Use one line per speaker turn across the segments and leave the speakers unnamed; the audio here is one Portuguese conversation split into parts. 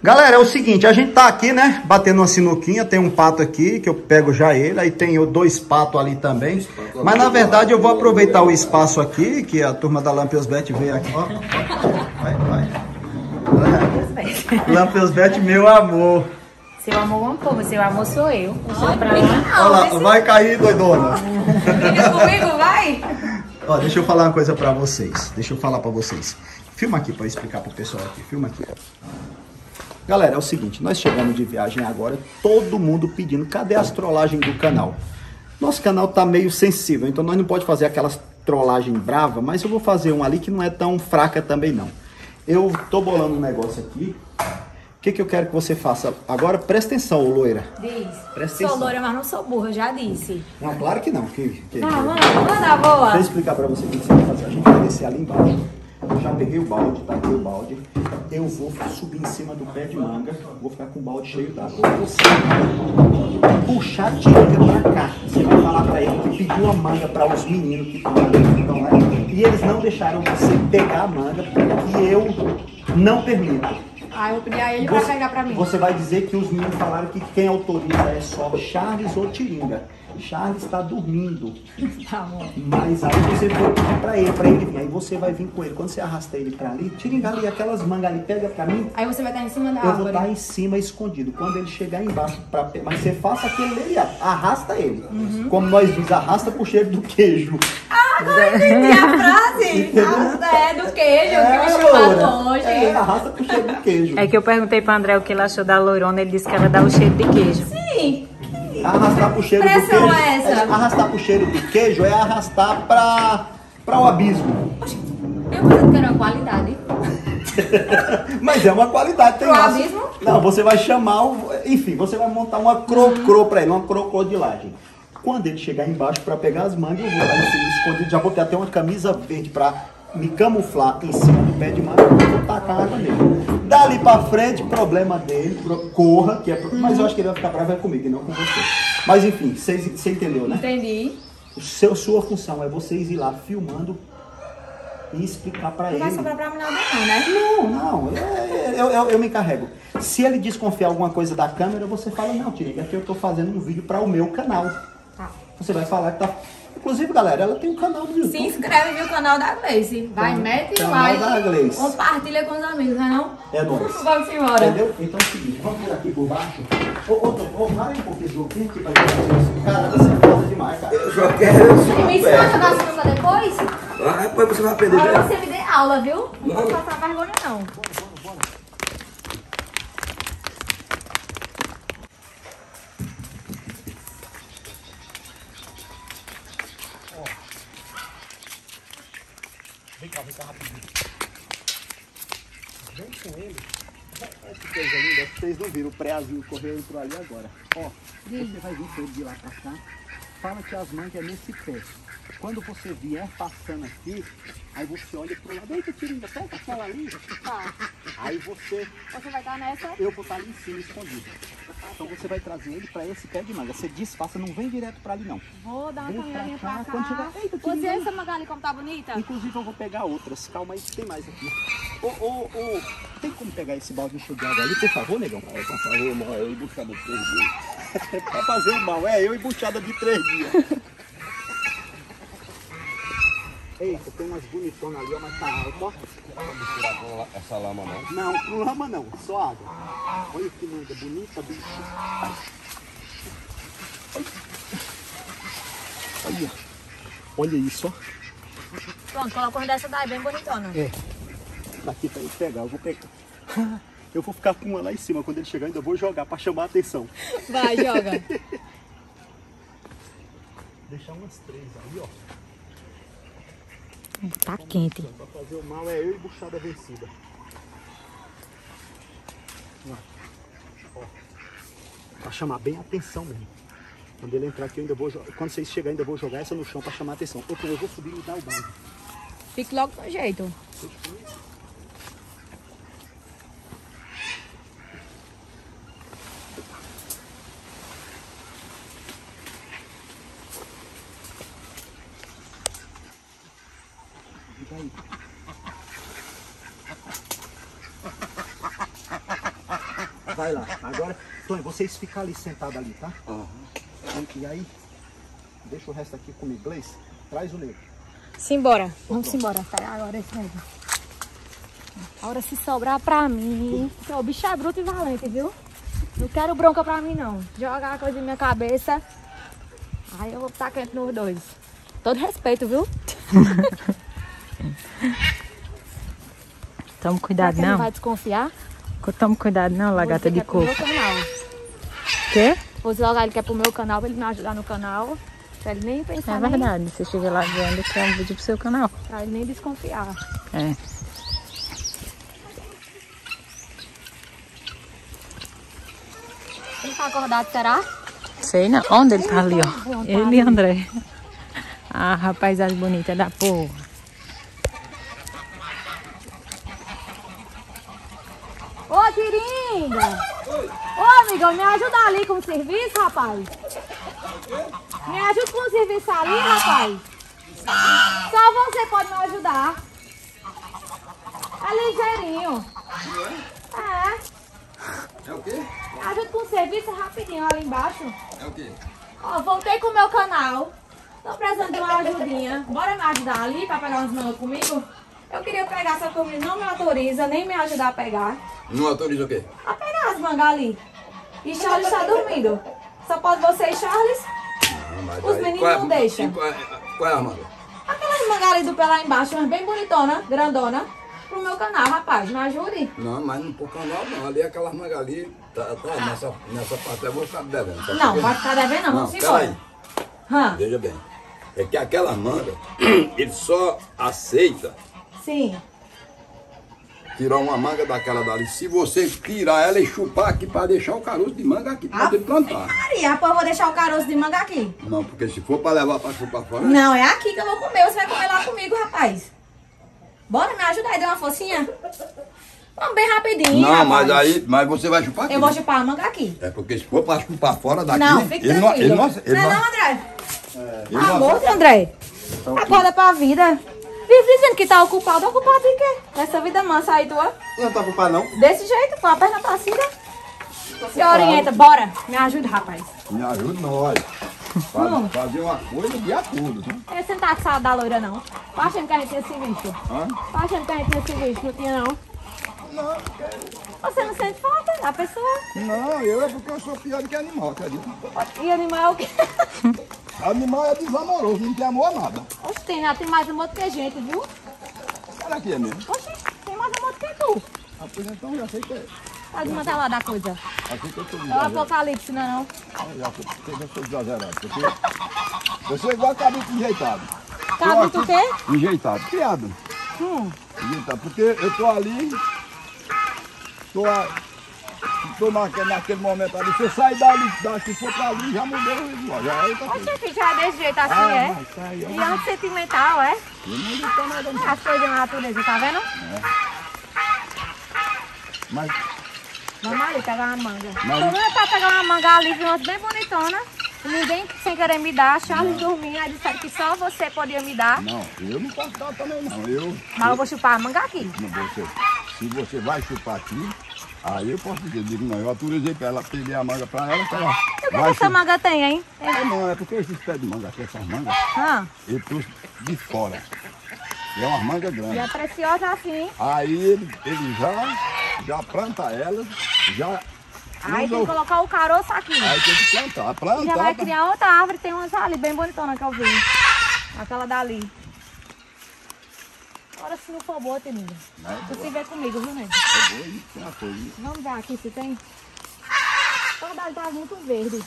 Galera, é o seguinte, a gente tá aqui, né, batendo uma sinuquinha, tem um pato aqui, que eu pego já ele, aí tem dois patos ali também. Mas na verdade eu vou aproveitar o espaço aqui, que a turma da Lampions Bet veio aqui, ó. Vai, vai. Lampions Bet, meu amor.
Seu amor é um povo, seu amor sou eu. Sou pra lá.
Olha lá, vai cair, doidona.
Fica comigo, vai.
Ó, deixa eu falar uma coisa pra vocês. Deixa eu falar pra vocês. Filma aqui pra eu explicar pro pessoal aqui. Filma aqui. Galera, é o seguinte, nós chegamos de viagem agora, todo mundo pedindo, cadê as trollagens do canal? Nosso canal tá meio sensível, então nós não pode fazer aquelas trollagem brava, mas eu vou fazer um ali que não é tão fraca também não. Eu tô bolando um negócio aqui. O que, que eu quero que você faça? Agora presta atenção, loira.
Diz.
Presta
Sou
atenção.
loira, mas não sou burra, já disse.
Não, claro que não. Que, que,
Tá, manda, manda boa.
Deixa eu explicar pra você o que você vai fazer. A gente vai descer ali embaixo. Já peguei o balde, tá aqui o balde. Eu vou subir em cima do pé de manga. Vou ficar com o balde cheio d'água. Você puxar a tiringa pra cá. Você vai falar pra ele que pediu a manga pra os meninos que estão lá. E eles não deixaram você pegar a manga porque eu não permito.
Ah, eu pedi a ele pra pegar pra mim.
Você vai dizer que os meninos falaram que quem autoriza é só Charles ou Tiringa. Charles está dormindo.
Tá bom.
Mas aí você foi pedir pra ele, pra ele vir. Aí você vai vir com ele. Quando você arrasta ele pra ali, Tiringa ali, aquelas mangas ali, pega pra mim.
Aí você vai estar em cima da
Eu vou
árvore.
estar em cima escondido. Quando ele chegar embaixo, pra... mas você faça aquele ali, arrasta ele.
Uhum.
Como nós diz, arrasta pro cheiro do queijo.
Entendi a frase. É do queijo, que me chamaram hoje.
É, arrasta pro cheiro do queijo.
É que eu perguntei pro André o que ele achou da loirona, ele disse que ela dá o cheiro de queijo.
Sim.
Arrastar pro cheiro do queijo.
é essa?
Arrastar pro cheiro do queijo é arrastar pra, pra o abismo.
Eu pensando que era uma qualidade.
Mas é uma qualidade. Tem
Pro
massa.
abismo?
Não, você vai chamar, o, enfim, você vai montar uma crocro pra ele, uma crocodilagem. Quando ele chegar embaixo pra pegar as mangas, eu vou lá em cima escondido. Já vou ter até uma camisa verde pra me camuflar em cima do pé de manga e vou tacar água nele. Dali pra frente, problema dele, corra, que é pro- mas eu acho que ele vai ficar bravo é comigo e não com você. Mas enfim, você entendeu, né?
Entendi.
O seu, sua função é vocês ir lá filmando e explicar pra
Não
ele.
vai sobrar pra nada não, né?
Não, não, é- eu, eu, eu me encarrego. Se ele desconfiar alguma coisa da câmera, você fala, não, Tiringa, aqui eu tô fazendo um vídeo para o meu canal.
Tá.
Você vai falar que tá. Inclusive, galera, ela tem um canal do YouTube.
Se inscreve no canal da Gleice. Vai,
Canal-
mete o
canal
like.
da Gleice.
Compartilha com os amigos, não é não?
É nóis.
Vamos embora.
Entendeu? Então é o seguinte, vamos por aqui por baixo. Ô, ô, ô, ô, vai um pouquinho do aqui pra gente fazer isso. Cara, você é foda demais, cara.
Eu só quero
Me
sua
ensina a jogar sinuca depois?
Ah, Depois você vai aprender.
Agora você me dê aula, viu? Não vou passar vergonha não.
Vem cá, vem cá rapidinho. Vem com ele. Olha que coisa linda. Vocês não viram o pré-azul correu entrou ali agora. Ó, você vai vir com ele de lá pra cá. Fala que as mangas é nesse pé. Quando você vier passando aqui, aí você olha pro lado. Eita, Tiringa, pega aquela ali.
Tá.
Aí você,
Você vai estar nessa?
eu vou estar ali em cima escondido. Então você vai trazer ele pra esse pé de manga. Você disfarça, não vem direto pra ali não.
Vou dar uma caminhadinha
cá,
pra cá.
quando chegar- Eita,
Você,
Tiringa.
essa Magali, como tá bonita?
Inclusive eu vou pegar outras. Calma aí, que tem mais aqui. Ô, ô, ô, tem como pegar esse balde de água ali, por favor, negão?
É pra fazer uma eu e buscar no três dias.
pra fazer o mal. É, eu e buchada de três dias. Eita, tem umas bonitonas ali, ó, mas tá alto, ó.
Não vou misturar com essa lama não.
Não, com lama não, só água. Olha que manga bonita, bicho. Olha, olha isso, ó.
Pronto, coloca uma dessa daí, bem bonitona.
É. Daqui pra ele pegar, eu vou pegar. Eu vou ficar com uma lá em cima. Quando ele chegar, ainda vou jogar pra chamar a atenção.
Vai, joga.
Deixar umas três aí, ó.
Tá quente.
Pra fazer o mal é eu e buchada vencida. Ó. Pra chamar bem a atenção mesmo. Quando ele entrar aqui, eu ainda vou. Quando vocês chegarem, ainda vou jogar essa no chão pra chamar a atenção. Outra, eu vou subir e dar o balde.
Fique logo com jeito.
Fica aí. Vai lá. Agora, Tonho, vocês ficam ali sentados ali, tá? E, e aí, deixa o resto aqui comigo. Gleice, traz o negro.
Simbora. Vamos embora. Tá, agora esse mesmo. Agora se sobrar pra mim. Porque O bicho é bruto e valente, viu? Não quero bronca pra mim, não. Joga a coisa na minha cabeça. Aí eu vou estar quente nos dois. Todo respeito, viu?
Toma cuidado,
ele
não.
vai desconfiar?
Toma cuidado, não, lagarta de
é
coco.
canal.
Quê?
Vou logo a ele que é pro meu canal, pra ele me ajudar no canal. Pra ele nem pensar,
É
nem-
verdade. Você chega lá vendo que é um vídeo pro seu canal.
pra ele nem desconfiar.
É.
Ele tá acordado, será?
Sei não. Onde ele tá ali, ó? Ele e André. Ah, rapaziada bonita da porra.
Ô, Tiringa! Ô, amigão, me ajuda ali com o serviço, rapaz. Me ajuda com o serviço ali, rapaz. Só você pode me ajudar. É ligeirinho. É.
É o quê?
Me ajuda com o serviço rapidinho ali embaixo.
É o quê?
Ó, voltei com o meu canal. Tô precisando de uma ajudinha. Bora me ajudar ali pra pegar uns mangas comigo? Eu queria pegar, só que o menino não me autoriza nem me ajudar a pegar.
Não autoriza o quê?
A pegar as mangas ali. E Charles está dormindo. Só pode você e Charles?
Não,
Os meninos
qual é-
não deixam.
Qual é, qual é a manga?
Aquelas mangas ali do pé lá embaixo, mas bem bonitona, grandona. Pro meu canal, rapaz. Me ajude.
Não, mas não pro canal não. Ali aquelas mangas ali, tá, tá, nessa, nessa parte eu vou ficar devendo. sabe
Não, vai ficar devendo não. Vamos embora. Hã?
Veja bem. É que aquela manga, ele só aceita
Sim.
Tirar uma manga daquela dali. Se você tirar ela e chupar aqui para deixar o caroço de manga aqui para ele plantar.
Maria, pô, eu vou deixar o caroço de manga aqui.
Não, porque se for para levar para chupar fora,
Não, é aqui que eu vou comer. Você vai comer lá comigo, rapaz. Bora, me ajuda aí, dê uma forcinha. Vamos bem rapidinho,
Não,
rapaz.
mas aí, mas você vai chupar aqui.
Eu vou chupar a manga aqui.
É porque se for para chupar fora daqui,
não, fique
ele, não,
tranquilo.
ele não, ele
não, é
não,
não, André?
ele não-
Amor, André. Acorda pra vida. Vive dizendo que tá ocupado. Ocupado de quê? Nessa vida mansa aí tua.
Não tá ocupado, não?
Desse jeito, com a perna pra cima. Se orienta, bora. Me ajuda, rapaz.
Me ajuda nós. Faz, fazer uma coisa o dia todo. Né?
Eu você não tá com saudade da loira, não. Tá achando que a gente tinha se visto?
Hã?
Tá achando que a gente tinha se visto? Não tinha, não?
Não,
Você não sente falta da pessoa?
não, eu é porque eu sou pior do que animal, acredita?
E animal é o quê?
Animal é desamoroso, não tem amor a nada.
Oxe, tem, né? tem mais amor do que gente, viu?
Será que é mesmo?
Oxe, tem mais amor do que tu.
Ah, pois então já sei que é.
Tá desmantar lá da coisa.
Assim que eu sou
É o apocalipse, não é não?
Já sei que eu sou exagerado. Porque eu sou igual cabrito enjeitado.
Cabrito o quê?
Enjeitado, criado.
Hum.
Enjeitado. Porque eu tô ali, tô, a, tô naquele, naquele momento ali. Se eu sair dali, daqui for pra ali, já mudou o visual. Já é outra coisa.
Oxe, filho, já é desse jeito assim,
Ah,
é?
mas isso aí,
E é sentimental, é?
eu não nada não.
As coisas da natureza, tá vendo?
Mas
Vamos ali pegar uma manga.
Mas-
Todo mundo tá pegar uma manga ali, viu? Umas bem bonitona. Ninguém sem querer me dar. Charles dormindo, aí disseram que só você podia me dar.
não, eu não posso dar também não. Eu,
Mas eu vou chupar a manga aqui.
não você, se você vai chupar aqui, aí eu posso dizer, digo, não, eu autorizei pra ela, peguei a manga pra ela, que ela
E o que, essa manga tem, hein?
É, não, é porque esses pés de manga aqui, essas mangas,
Ah,
eu trouxe de fora. E é uma manga
e
grande.
é preciosa assim.
Aí ele, ele já, já planta ela, já
Aí
usa
tem que colocar o caroço aqui.
Aí tem que plantar, planta.
Já vai criar outra árvore. Tem umas ali bem bonitona que eu vi. Aquela dali. Agora se não for boa. Tu se vê comigo, viu, nego?
Tem uma coisa.
Vamos ver aqui se tem. Toda ali tá muito verde.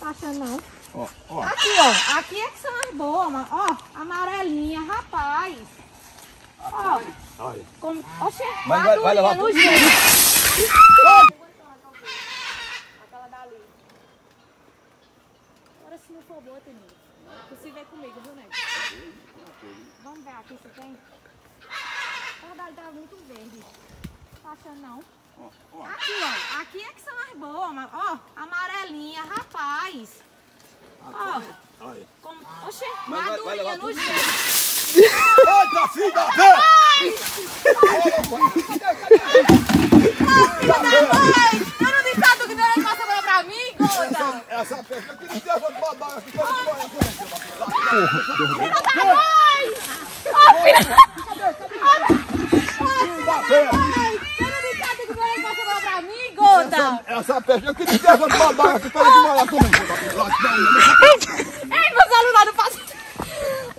Tá achando não?
Ó, ó,
Aqui, ó. Aqui é que são as boas, mano. Ó, amarelinha, rapaz. Ó,
olha.
como... Oxê,
Mas vai- vai levar
no. Aquela dali. Agora se não for boa. Tu se vê comigo, viu, nego? Vamos ver aqui se tem verdade tá muito verde. Tá achando não? Oh, oh. Aqui, ó. Aqui é que são as boas, mas, ó, amarelinha, rapaz. Ó, como,
oxe,
madurinha no jeito.
Eita, filho da mãe!
Eu não disse a
tu que tu não passa
pra mim, conta!
Essa pesca que não deu, vou te mandar aqui. Filho da
mãe! Ô, filho da mãe!
Essa peste, eu queria ter essa babaca aqui para que molhar também.
Ei, meus alunos não passam.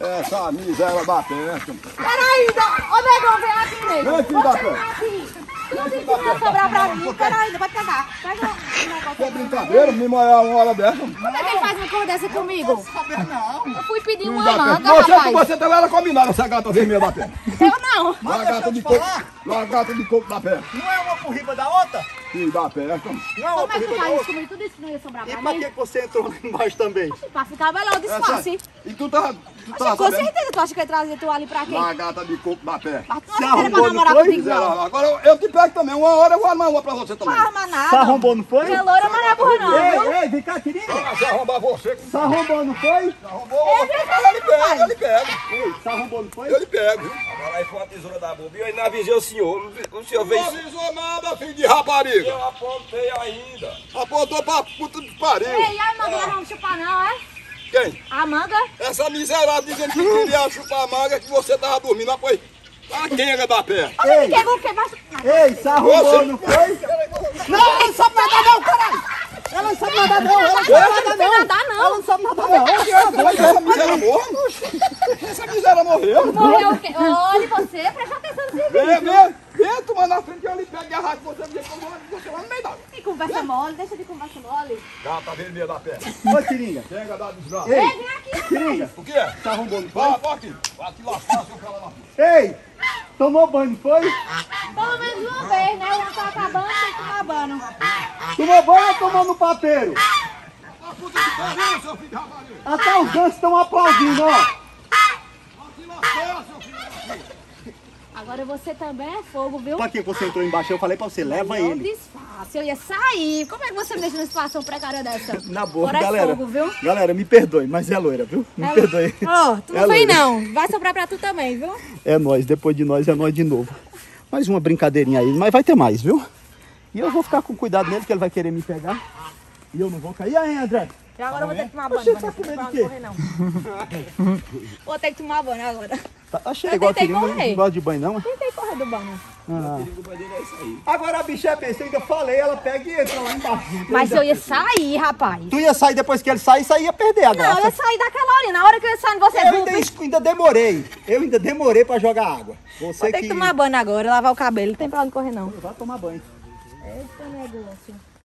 Essa miséria da peste.
Peraí, ô negão, vem aqui, nego.
Vem aqui, pé.
aqui. Não tem que sobrar pra mim. Peraí, vai pegar. Pega o negócio.
É brincadeira, me molhar uma hora dessa.
Como é que ele faz uma coisa dessa comigo? Eu fui pedir uma
Da
manga,
peste. Você,
rapaz.
você também era combinada, essa gata vermelha da peste.
Eu não.
Lagarta de coco. Lagarta de coco da peste.
Não é uma por riba da outra?
Filho da peste.
Não é uma
Como é que tu faz isso
outra?
comigo? Tudo isso não ia sobrar
E
pra
pra
mim?
que você entrou lá embaixo também?
Pra ficar melhor o disfarce.
E tu tá, tu tá
Com
sabendo?
certeza, tu acha que eu ia trazer tu ali pra quê?
Lagarta de coco da peste.
Mas tu
Se
não pra
não
namorar
foi?
comigo, não.
Agora eu, eu te pego também. Uma hora eu vou armar uma pra você
Não
também.
arruma nada.
Se arrombou, não foi?
Porque loura, mas não é burra não?
Ei, ei, vem cá, querida.
Se arrombar você.
Se arrombou, não foi?
Se arrombou. Eu lhe pego, eu lhe pego.
Ei, se arrombou, não foi?
Eu lhe pego.
Agora aí foi uma tesoura da boba. E eu ainda avisei o senhor. O senhor
Não
veio.
avisou nada, filho de rapariga.
Eu apontei ainda.
Apontou pra puta de pariu.
Ei, a manga nós vamos chupar não, é?
Quem?
A manga?
Essa miserável dizendo que queria chupar a manga que você tava dormindo. Mas foi a quenga da pé.
Você
Ei. Ei, se arrombou,
Você-
não foi? Não, não sabe nadar não, caralho! Ela não sabe nadar não, ela não sabe nadar não!
Nadar não.
Ela não sabe nadar não!
Essa miséria morreu. Essa miséria morreu.
Morreu o quê? Olha você, presta atenção no serviço.
Vem, vem, vem, tu na frente eu lhe pego e arrasto você, porque eu vou você lá no meio da.
Que conversa mole, deixa de conversa mole.
Gata vermelha da pé.
Ô, Tiringa,
Pega da desgraça.
Ei, vem aqui.
Tiringa,
O que é?
se arrombou, não
Vai, vai aqui. Vai te lascar, seu cara lá.
Ei, tomou banho, não foi?
Pelo menos uma vez, né? O ano tá acabando, tem que tomar banho.
Tomou banho ou tomou no papeiro?
A puta que pariu, seu filho de rapariga.
Até os gansos estão aplaudindo, ó!
Vai te lascar, seu filho da puta.
Agora você também é fogo, viu?
Pra que você entrou embaixo? Eu falei pra você, leva
Não
ele.
eu ia sair. Como é que você me deixa numa situação precária dessa?
Na boa,
Agora
galera.
É fogo, viu?
Galera, me perdoe, mas é loira, viu? Me perdoe.
Ó, tu
É
não vem
loira.
não. Vai sobrar pra tu também, viu?
É nós, depois de nós é nós de novo. Mais uma brincadeirinha aí, mas vai ter mais, viu? E eu vou ficar com cuidado nele, que ele vai querer me pegar. E eu não vou cair. E aí, André?
E agora eu vou ter que tomar banho. Pra
tá com medo de
não
quê?
correr, não. Vou ter que tomar banho agora.
Tá, achei
Eu
igual
tentei
Tiringa,
correr.
não gosta de banho, não?
Tentei correr do banho.
Ah. Agora a bicha é pensa, eu ainda falei, ela pega e entra lá embaixo.
Mas eu ia sair, rapaz.
Tu ia sair depois que ele sair, aí ia perder a
Não, eu
graça.
ia sair daquela hora. Na hora que eu ia sair, você
Eu ainda, ainda demorei. Eu ainda demorei pra jogar água. Você
Vou ter que tomar banho agora, lavar o cabelo. Não tem pra onde correr, não.
Vai tomar banho.
Eita negócio.